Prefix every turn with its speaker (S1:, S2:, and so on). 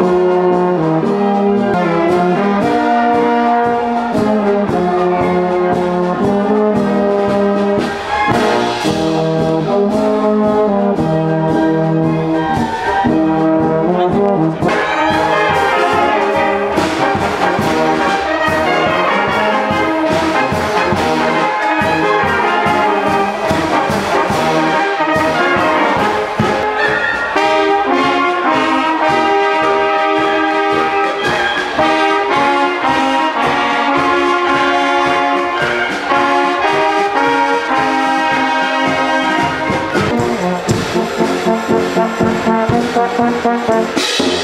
S1: Música Thank you.